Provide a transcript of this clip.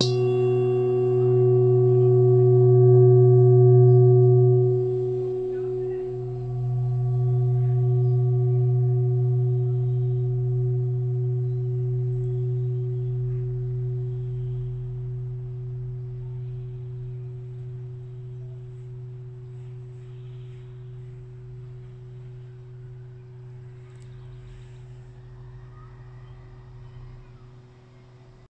you